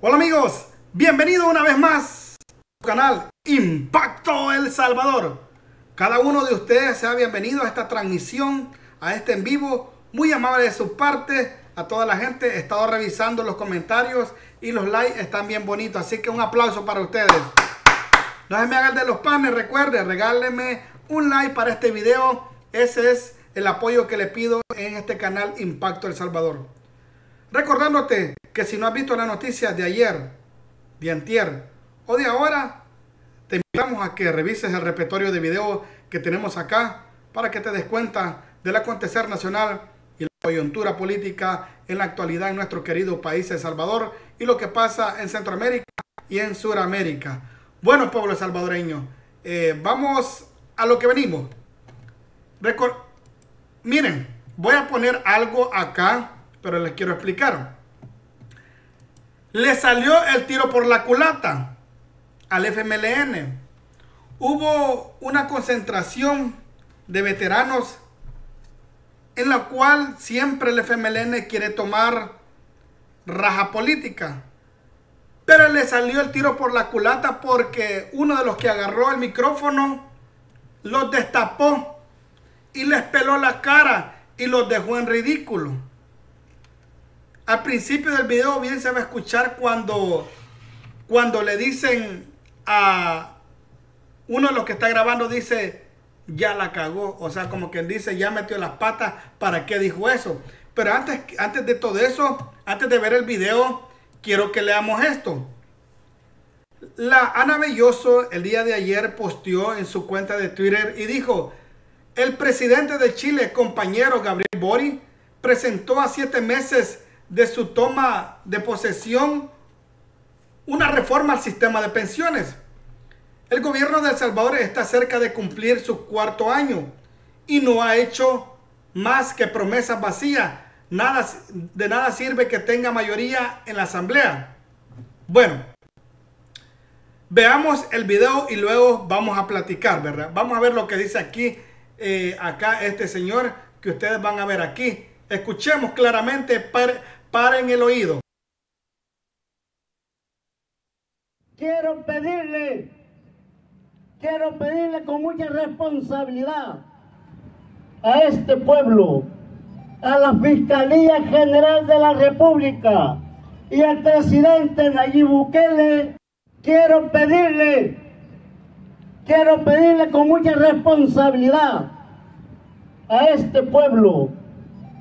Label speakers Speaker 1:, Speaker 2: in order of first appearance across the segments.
Speaker 1: Hola amigos, bienvenido una vez más a su canal Impacto El Salvador. Cada uno de ustedes sea bienvenido a esta transmisión, a este en vivo. Muy amable de su parte, a toda la gente. He estado revisando los comentarios y los likes están bien bonitos. Así que un aplauso para ustedes. No se me hagan de los panes, recuerde, regálenme un like para este video. Ese es el apoyo que le pido en este canal Impacto El Salvador. Recordándote que si no has visto la noticia de ayer, de antier o de ahora, te invitamos a que revises el repertorio de video que tenemos acá para que te des cuenta del acontecer nacional y la coyuntura política en la actualidad en nuestro querido país El Salvador y lo que pasa en Centroamérica y en Sudamérica. Bueno, pueblo salvadoreño, eh, vamos a lo que venimos. Miren, voy a poner algo acá pero les quiero explicar. Le salió el tiro por la culata al FMLN. Hubo una concentración de veteranos en la cual siempre el FMLN quiere tomar raja política. Pero le salió el tiro por la culata porque uno de los que agarró el micrófono los destapó y les peló la cara y los dejó en ridículo. Al principio del video bien se va a escuchar cuando, cuando le dicen a uno de los que está grabando, dice, ya la cagó. O sea, como quien dice, ya metió las patas, ¿para qué dijo eso? Pero antes, antes de todo eso, antes de ver el video, quiero que leamos esto. La Ana Belloso el día de ayer posteó en su cuenta de Twitter y dijo, el presidente de Chile, compañero Gabriel Bori, presentó a siete meses de su toma de posesión una reforma al sistema de pensiones. El gobierno de El Salvador está cerca de cumplir su cuarto año y no ha hecho más que promesas vacías. Nada, de nada sirve que tenga mayoría en la asamblea. Bueno, veamos el video y luego vamos a platicar, ¿verdad? Vamos a ver lo que dice aquí, eh, acá este señor que ustedes van a ver aquí. Escuchemos claramente para, Paren el oído.
Speaker 2: Quiero pedirle, quiero pedirle con mucha responsabilidad a este pueblo, a la Fiscalía General de la República y al presidente Nayib Bukele, quiero pedirle, quiero pedirle con mucha responsabilidad a este pueblo,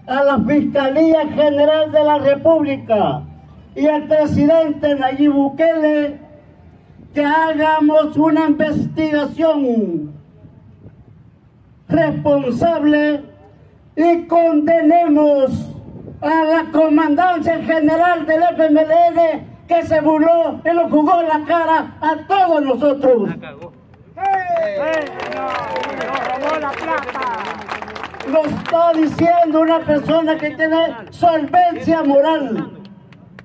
Speaker 2: a la Fiscalía General de la República y al presidente Nayib Bukele que hagamos una investigación responsable y condenemos a la comandancia general del FMLN que se burló y lo jugó la cara a todos nosotros. la plata! Lo está diciendo una persona que tiene solvencia moral.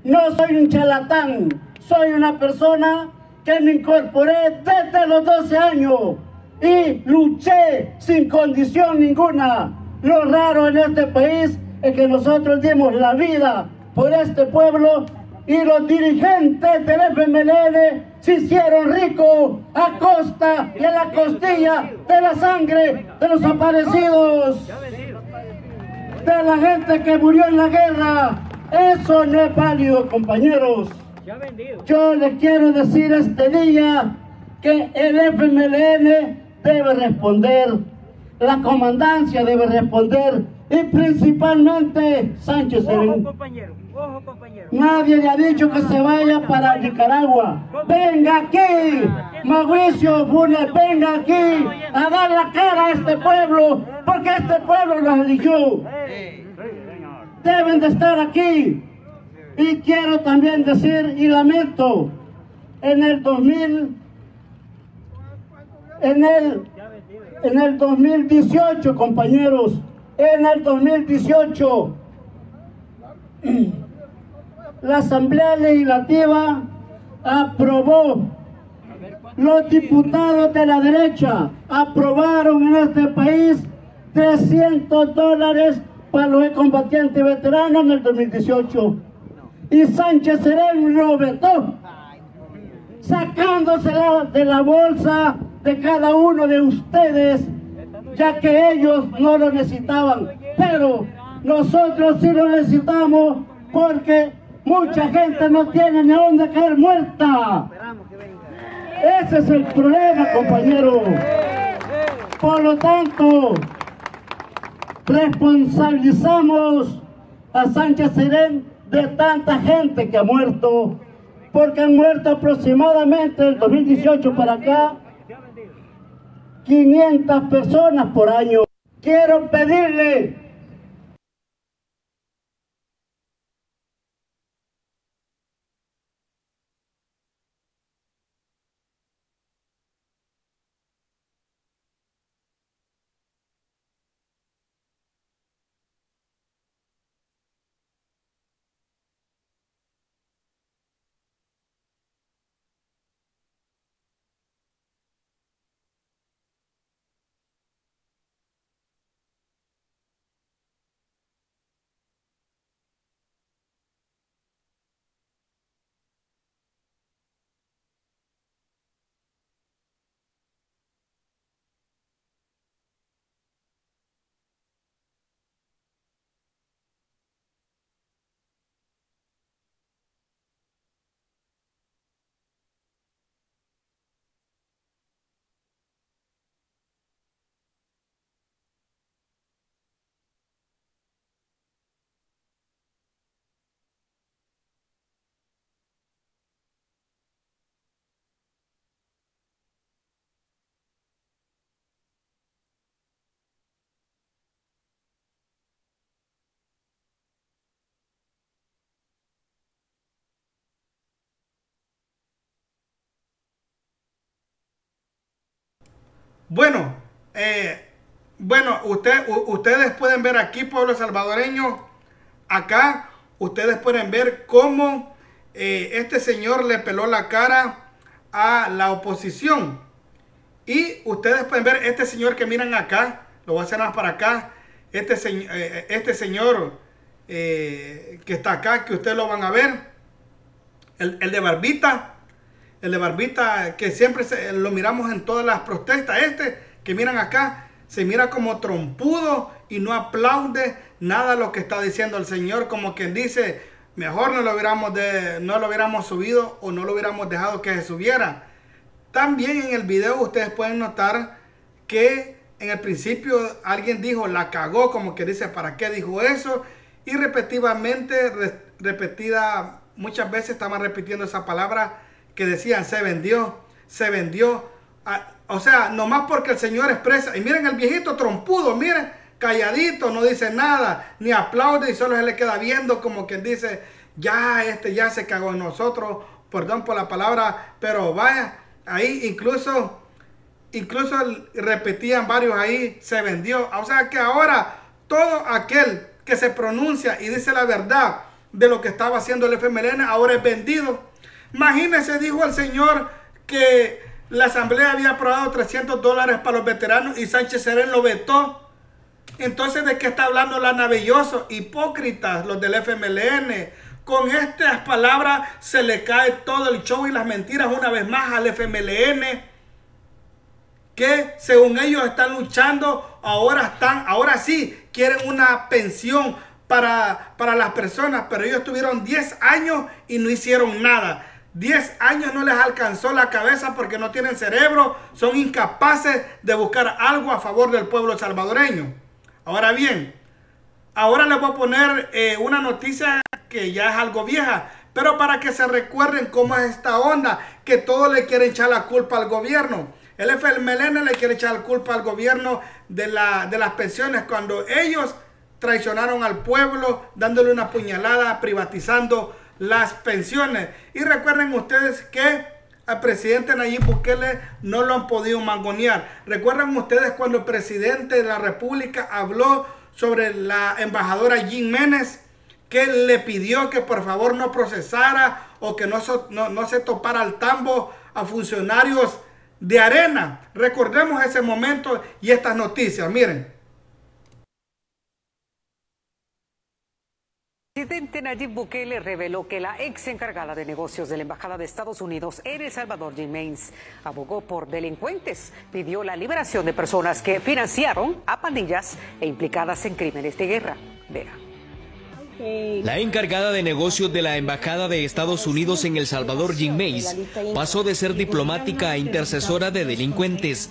Speaker 2: No soy un charlatán, soy una persona que me incorporé desde los 12 años y luché sin condición ninguna. Lo raro en este país es que nosotros dimos la vida por este pueblo y los dirigentes del FMLN se hicieron ricos a costa y a la costilla de la sangre de los aparecidos, de la gente que murió en la guerra. Eso no es válido, compañeros. Yo les quiero decir este día que el FMLN debe responder, la comandancia debe responder y principalmente Sánchez Nadie le ha dicho que se vaya para Nicaragua. Venga aquí, Mauricio Funes, venga aquí a dar la cara a este pueblo, porque este pueblo los eligió. Deben de estar aquí. Y quiero también decir y lamento, en el 2000, en el, en el 2018, compañeros, en el 2018, la Asamblea Legislativa aprobó, los diputados de la derecha aprobaron en este país 300 dólares para los combatientes veteranos en el 2018. y Sánchez Serén lo vetó, sacándosela de la bolsa de cada uno de ustedes, ya que ellos no lo necesitaban. Pero nosotros sí lo necesitamos porque mucha gente no tiene ni dónde caer muerta. Ese es el problema, compañero. Por lo tanto, responsabilizamos a Sánchez Serén de tanta gente que ha muerto, porque han muerto aproximadamente el 2018 para acá 500 personas por año. Quiero pedirle
Speaker 1: Bueno, eh, bueno, usted, ustedes pueden ver aquí, pueblo salvadoreño, acá, ustedes pueden ver cómo eh, este señor le peló la cara a la oposición. Y ustedes pueden ver este señor que miran acá, lo voy a hacer más para acá, este, eh, este señor que está acá, que ustedes lo van a ver, el de barbita, el de barbita que siempre lo miramos en todas las protestas, este que miran acá, se mira como trompudo y no aplaude nada lo que está diciendo el Señor, como quien dice, mejor no lo hubiéramos, de, no lo hubiéramos subido o no lo hubiéramos dejado que se subiera. También en el video ustedes pueden notar que en el principio alguien dijo, la cagó, como que dice, ¿para qué dijo eso? Y repetidamente, repetida, muchas veces estamos repitiendo esa palabra que decían se vendió, se vendió. Ah, o sea, nomás porque el Señor expresa. Y miren el viejito trompudo, miren, calladito, no dice nada, ni aplaude y solo se le queda viendo como quien dice, ya este ya se cagó en nosotros, perdón por la palabra, pero vaya, ahí incluso, incluso repetían varios ahí, se vendió. O sea que ahora todo aquel que se pronuncia y dice la verdad de lo que estaba haciendo el FMLN ahora es vendido Imagínense, dijo el señor que la asamblea había aprobado 300 dólares para los veteranos y Sánchez Serén lo vetó. Entonces, ¿de qué está hablando la navelloso? Hipócritas, los del FMLN. Con estas palabras se le cae todo el show y las mentiras una vez más al FMLN. Que según ellos están luchando, ahora están, ahora sí, quieren una pensión para, para las personas, pero ellos tuvieron 10 años y no hicieron nada. 10 años no les alcanzó la cabeza porque no tienen cerebro, son incapaces de buscar algo a favor del pueblo salvadoreño. Ahora bien, ahora les voy a poner eh, una noticia que ya es algo vieja, pero para que se recuerden cómo es esta onda, que todos le quieren echar la culpa al gobierno. El FMLN le quiere echar la culpa al gobierno de, la, de las pensiones cuando ellos traicionaron al pueblo, dándole una puñalada, privatizando las pensiones. Y recuerden ustedes que al presidente Nayib Bukele no lo han podido mangonear. Recuerdan ustedes cuando el presidente de la República habló sobre la embajadora Jean Menes, que le pidió que por favor no procesara o que no, no, no se topara al tambo a funcionarios de arena. Recordemos ese momento y estas noticias. Miren.
Speaker 3: Presidente Nayib Bukele reveló que la ex encargada de negocios de la Embajada de Estados Unidos en El Salvador, Jim abogó por delincuentes. Pidió la liberación de personas que financiaron a pandillas e implicadas en crímenes de guerra.
Speaker 4: La encargada de negocios de la Embajada de Estados Unidos en El Salvador, Jim Mays, pasó de ser diplomática a intercesora de delincuentes.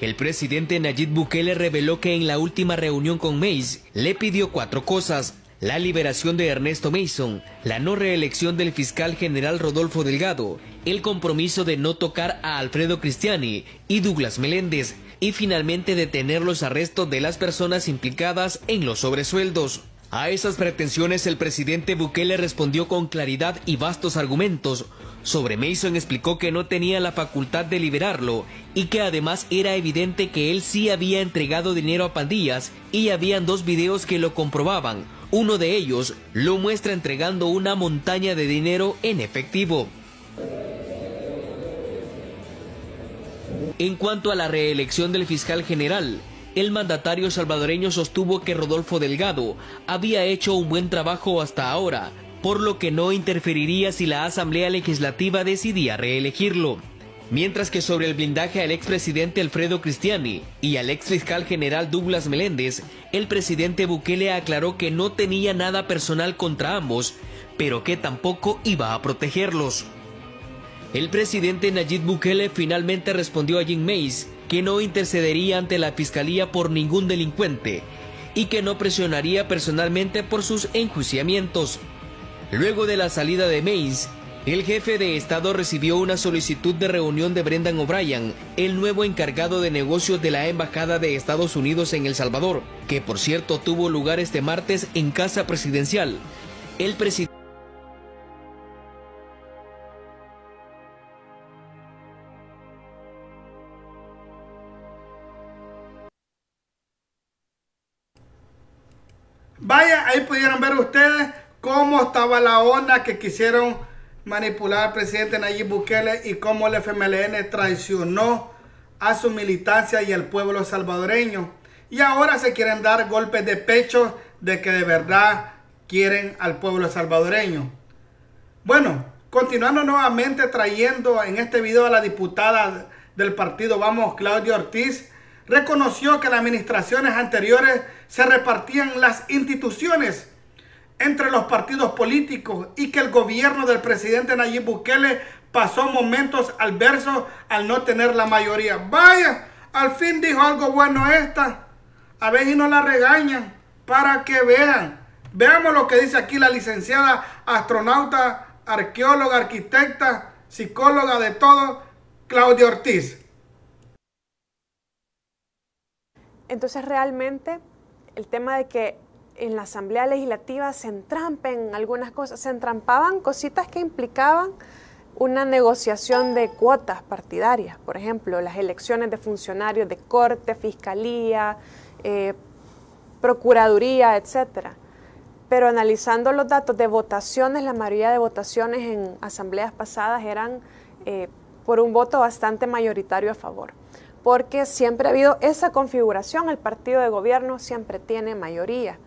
Speaker 4: El presidente Nayib Bukele reveló que en la última reunión con Mays le pidió cuatro cosas. La liberación de Ernesto Mason, la no reelección del fiscal general Rodolfo Delgado, el compromiso de no tocar a Alfredo Cristiani y Douglas Meléndez, y finalmente detener los arrestos de las personas implicadas en los sobresueldos. A esas pretensiones el presidente Bukele respondió con claridad y vastos argumentos. Sobre Mason explicó que no tenía la facultad de liberarlo y que además era evidente que él sí había entregado dinero a pandillas y habían dos videos que lo comprobaban. Uno de ellos lo muestra entregando una montaña de dinero en efectivo. En cuanto a la reelección del fiscal general, el mandatario salvadoreño sostuvo que Rodolfo Delgado había hecho un buen trabajo hasta ahora, por lo que no interferiría si la Asamblea Legislativa decidía reelegirlo. Mientras que sobre el blindaje al expresidente Alfredo Cristiani y al ex fiscal general Douglas Meléndez, el presidente Bukele aclaró que no tenía nada personal contra ambos, pero que tampoco iba a protegerlos. El presidente Nayib Bukele finalmente respondió a Jim Mays que no intercedería ante la fiscalía por ningún delincuente y que no presionaría personalmente por sus enjuiciamientos. Luego de la salida de Mays, el jefe de Estado recibió una solicitud de reunión de Brendan O'Brien, el nuevo encargado de negocios de la Embajada de Estados Unidos en El Salvador, que por cierto tuvo lugar este martes en Casa Presidencial. El presidente
Speaker 1: Vaya, ahí pudieron ver ustedes cómo estaba la onda que quisieron manipular al presidente Nayib Bukele y cómo el FMLN traicionó a su militancia y al pueblo salvadoreño. Y ahora se quieren dar golpes de pecho de que de verdad quieren al pueblo salvadoreño. Bueno, continuando nuevamente trayendo en este video a la diputada del partido Vamos, Claudia Ortiz, reconoció que las administraciones anteriores se repartían las instituciones entre los partidos políticos y que el gobierno del presidente Nayib Bukele pasó momentos adversos al no tener la mayoría. Vaya, al fin dijo algo bueno esta. A ver si no la regañan para que vean. Veamos lo que dice aquí la licenciada astronauta, arqueóloga, arquitecta, psicóloga de todo, Claudia Ortiz.
Speaker 5: Entonces realmente el tema de que en la Asamblea Legislativa se entrampen algunas cosas, se entrampaban cositas que implicaban una negociación de cuotas partidarias, por ejemplo, las elecciones de funcionarios de corte, fiscalía, eh, procuraduría, etcétera. Pero analizando los datos de votaciones, la mayoría de votaciones en asambleas pasadas eran eh, por un voto bastante mayoritario a favor porque siempre ha habido esa configuración, el partido de gobierno siempre tiene mayoría.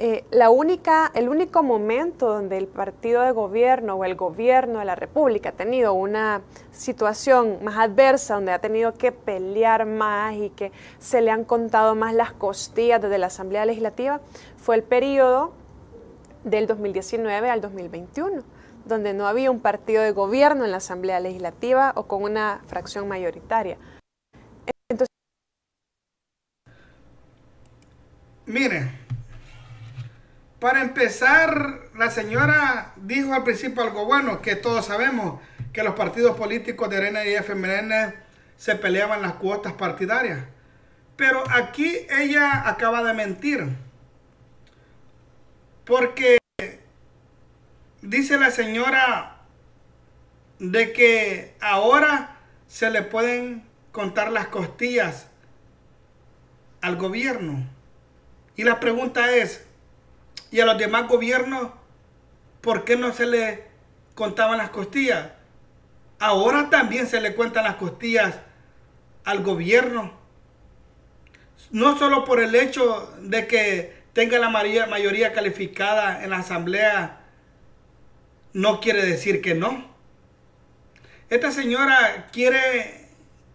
Speaker 5: Eh, la única, el único momento donde el partido de gobierno o el gobierno de la República ha tenido una situación más adversa, donde ha tenido que pelear más y que se le han contado más las costillas desde la Asamblea Legislativa, fue el periodo del 2019 al 2021, donde no había un partido de gobierno en la Asamblea Legislativa o con una fracción mayoritaria.
Speaker 1: Mire, para empezar, la señora dijo al principio algo bueno, que todos sabemos que los partidos políticos de Arena y FMN se peleaban las cuotas partidarias. Pero aquí ella acaba de mentir. Porque dice la señora de que ahora se le pueden contar las costillas al gobierno. Y la pregunta es, ¿y a los demás gobiernos por qué no se le contaban las costillas? Ahora también se le cuentan las costillas al gobierno. No solo por el hecho de que tenga la mayoría calificada en la asamblea, no quiere decir que no. Esta señora quiere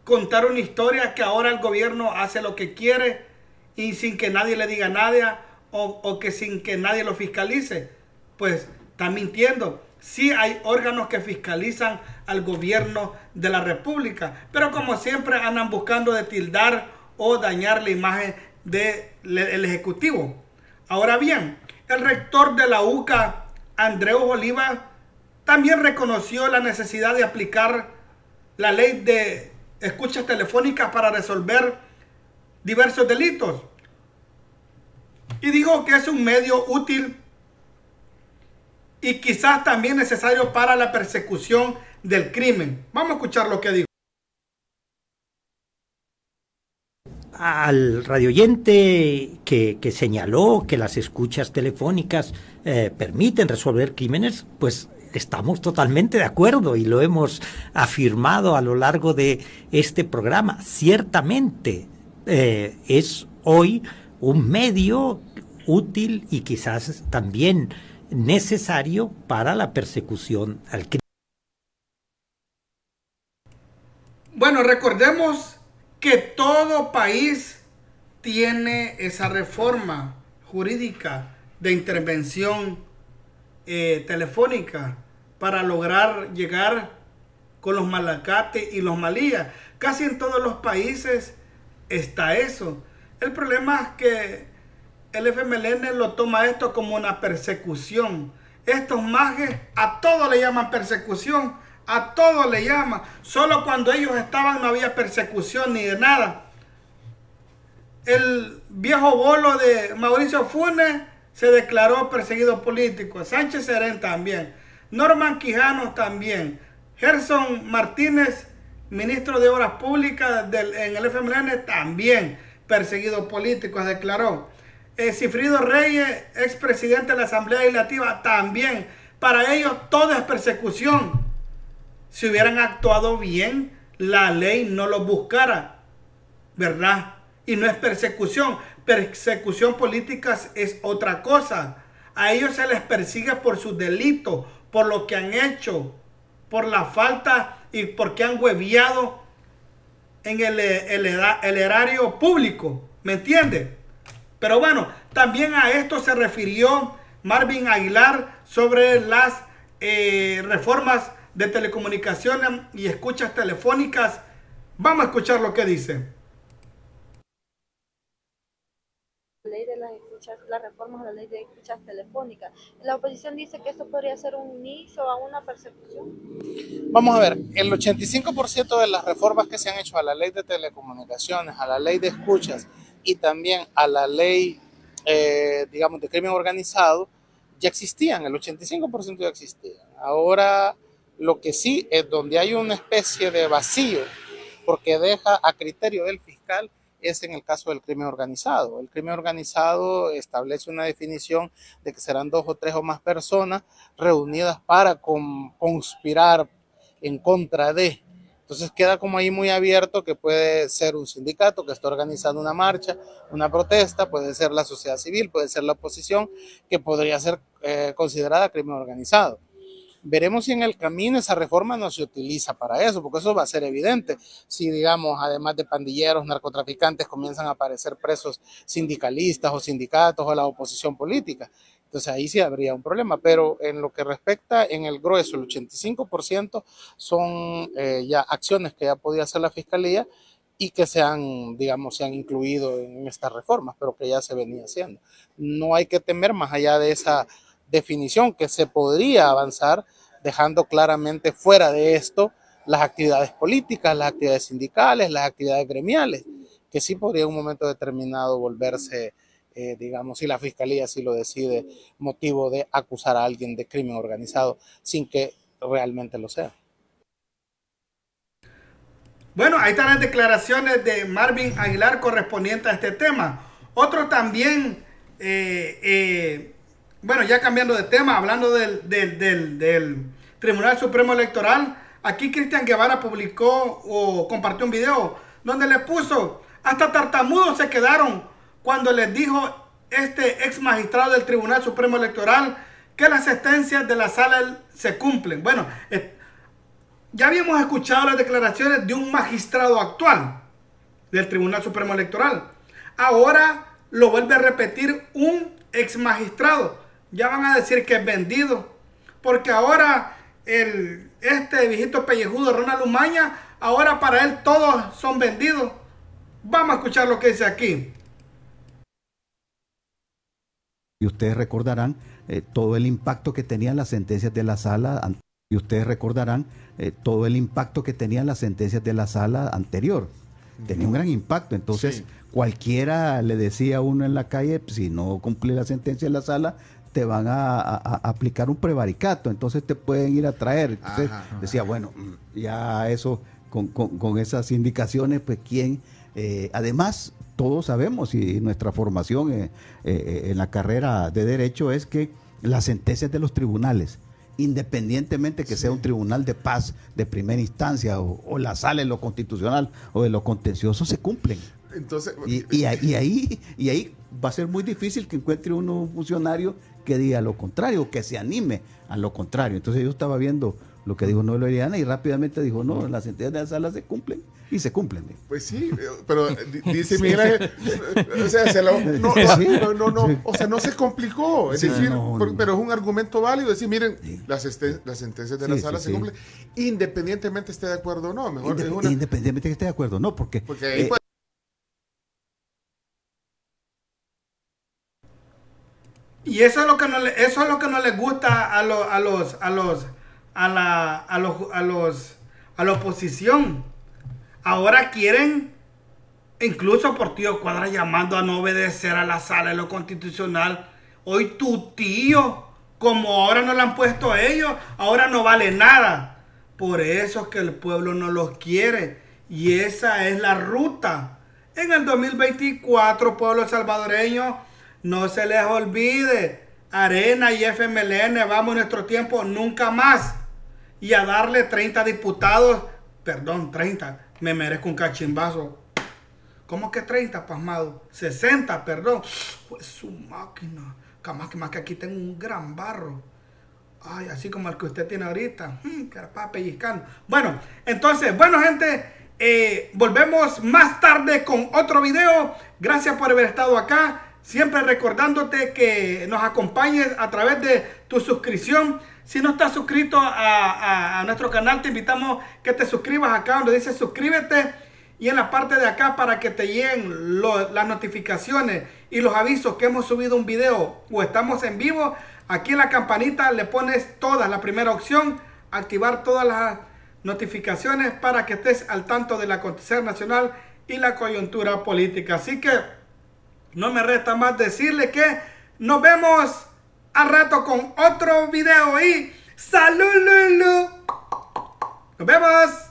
Speaker 1: contar una historia que ahora el gobierno hace lo que quiere y sin que nadie le diga nada o, que sin que nadie lo fiscalice. Pues está mintiendo. Sí hay órganos que fiscalizan al gobierno de la República, pero como siempre andan buscando de tildar o dañar la imagen del Ejecutivo. Ahora bien, el rector de la UCA, Andreu Oliva, también reconoció la necesidad de aplicar la ley de escuchas telefónicas para resolver diversos delitos. Y dijo que es un medio útil y quizás también necesario para la persecución del crimen. Vamos a escuchar lo que dijo.
Speaker 6: Al radioyente que, que señaló que las escuchas telefónicas eh, permiten resolver crímenes, pues estamos totalmente de acuerdo y lo hemos afirmado a lo largo de este programa. Ciertamente eh, es hoy un medio útil y quizás también necesario para la persecución al crimen.
Speaker 1: Bueno, recordemos que todo país tiene esa reforma jurídica de intervención eh, telefónica para lograr llegar con los malacates y los malías. Casi en todos los países está eso. El problema es que el FMLN lo toma esto como una persecución. Estos mages a todo le llaman persecución, a todo le llaman. Solo cuando ellos estaban no había persecución ni de nada. El viejo bolo de Mauricio Funes se declaró perseguido político. Sánchez Serén también. Norman Quijano también. Gerson Martínez, ministro de Obras Públicas del, en el FMLN, también perseguido político, se declaró. Eh, Cifrido Reyes, expresidente de la Asamblea Legislativa, también. Para ellos todo es persecución. Si hubieran actuado bien, la ley no los buscara, ¿verdad? Y no es persecución. Persecución política es otra cosa. A ellos se les persigue por sus delitos, por lo que han hecho, por la falta y porque han hueviado en el, el, el erario público. ¿Me entiende? Pero bueno, también a esto se refirió Marvin Aguilar sobre las eh, reformas de telecomunicaciones y escuchas telefónicas. Vamos a escuchar lo que dice.
Speaker 7: ley las reformas a la ley de escuchas telefónicas. La oposición dice que esto podría ser un inicio a una persecución.
Speaker 8: Vamos a ver, el 85% de las reformas que se han hecho a la ley de telecomunicaciones, a la ley de escuchas y también a la ley, eh, digamos, de crimen organizado, ya existían, el 85% ya existían. Ahora, lo que sí es donde hay una especie de vacío, porque deja a criterio del fiscal, es en el caso del crimen organizado. El crimen organizado establece una definición de que serán dos o tres o más personas reunidas para conspirar en contra de entonces queda como ahí muy abierto que puede ser un sindicato que está organizando una marcha, una protesta, puede ser la sociedad civil, puede ser la oposición, que podría ser eh, considerada crimen organizado. Veremos si en el camino esa reforma no se utiliza para eso, porque eso va a ser evidente. Si, digamos, además de pandilleros, narcotraficantes, comienzan a aparecer presos sindicalistas o sindicatos o la oposición política. Entonces ahí sí habría un problema, pero en lo que respecta en el grueso, el 85% son eh, ya acciones que ya podía hacer la Fiscalía y que se han, digamos, se han incluido en estas reformas, pero que ya se venía haciendo. No hay que temer más allá de esa definición que se podría avanzar dejando claramente fuera de esto las actividades políticas, las actividades sindicales, las actividades gremiales, que sí podría en un momento determinado volverse eh, digamos, si la fiscalía sí lo decide, motivo de acusar a alguien de crimen organizado sin que realmente lo sea.
Speaker 1: Bueno, ahí están las declaraciones de Marvin Aguilar correspondientes a este tema. Otro también, eh, eh, bueno, ya cambiando de tema, hablando del, del Tribunal Supremo Electoral, aquí Cristian Guevara publicó o compartió un video donde le puso, hasta tartamudos se quedaron cuando les dijo este ex magistrado del Tribunal Supremo Electoral que las sentencias de la sala se cumplen. Bueno, ya habíamos escuchado las declaraciones de un magistrado actual del Tribunal Supremo Electoral. Ahora lo vuelve a repetir un ex magistrado. Ya van a decir que es vendido. Porque ahora el, este viejito pellejudo Ronald Umaña, ahora para él todos son vendidos. Vamos a escuchar lo que dice aquí.
Speaker 9: Y ustedes recordarán eh, todo el impacto que tenían las sentencias de la sala. Y ustedes recordarán eh, todo el impacto que tenían las sentencias de la sala anterior. Tenía un gran impacto. Entonces, cualquiera le decía a uno en la calle, si no cumple la sentencia de la sala, te van a, aplicar un prevaricato, entonces te pueden ir a traer. Entonces decía, bueno, ya eso, con, con, esas indicaciones, pues quién, eh, además, todos sabemos y nuestra formación eh, eh, en la carrera de derecho es que las sentencias de los tribunales, independientemente que sea un tribunal de paz de primera instancia o, la sala en lo constitucional o de lo contencioso, se cumplen. Entonces, y, y, ahí, y ahí va a ser muy difícil que encuentre uno un funcionario que diga lo contrario, que se anime a lo contrario. Entonces yo estaba viendo lo que dijo Noel Oriana y rápidamente dijo, no, las sentencias de la sala se cumplen y se cumplen.
Speaker 10: Pues sí, pero dice Miguel o sea, se lo, no, no, no, o sea, no se complicó, es decir, pero es un argumento válido, decir, miren, las, las sentencias de la sala se cumplen, independientemente esté de acuerdo o no, mejor
Speaker 9: Independientemente que esté de acuerdo o no, porque, porque ahí eh,
Speaker 1: Y eso es lo que no le, eso es lo que no les gusta a, los a los a los a la a los a los a la oposición. Ahora quieren incluso por tío Cuadra llamando a no obedecer a la sala de lo constitucional. Hoy tu tío, como ahora no le han puesto ellos, ahora no vale nada. Por eso es que el pueblo no los quiere. Y esa es la ruta. En el 2024, pueblo salvadoreño, no se les olvide, Arena y FMLN, vamos nuestro tiempo nunca más. Y a darle 30 diputados, perdón, 30, me merezco un cachimbazo. ¿Cómo que 30, pasmado? 60, perdón. Pues su máquina. Más que más que aquí tengo un gran barro. Ay, así como el que usted tiene ahorita. Hmm, era pellizcando. Bueno, entonces, bueno, gente, eh, volvemos más tarde con otro video. Gracias por haber estado acá. Siempre recordándote que nos acompañes a través de tu suscripción. Si no estás suscrito a, nuestro canal, te invitamos que te suscribas acá donde dice suscríbete. Y en la parte de acá para que te lleguen las notificaciones y los avisos que hemos subido un video o estamos en vivo. Aquí en la campanita le pones todas, la primera opción, activar todas las notificaciones para que estés al tanto del acontecer nacional y la coyuntura política. Así que no me resta más decirle que nos vemos al rato con otro video y ¡Salud, Lulu! ¡Nos vemos!